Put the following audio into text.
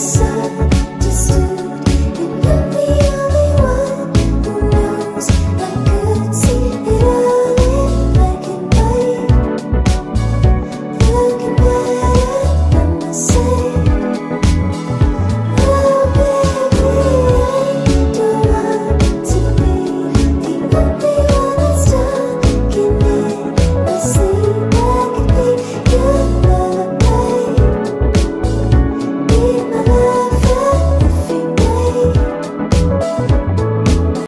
Sun just to